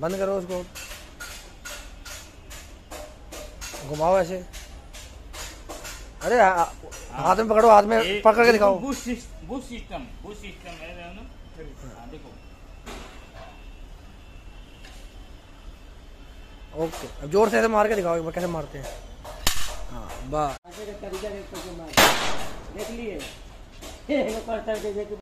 बंद करो उसको। घुमाओ ऐसे। अरे हाथ में पकड़ो हाथ में पकड़ के दिखाओ। बूस्ट सिस- बुश सिस्टम बूस्ट सिस्टम है ना देखो। ओके अब ज़ोर से ऐसे मार के दिखाओ एक बार कैसे मारते हैं। हाँ बस तरीका देख के मार। देख लिए। पड़ता है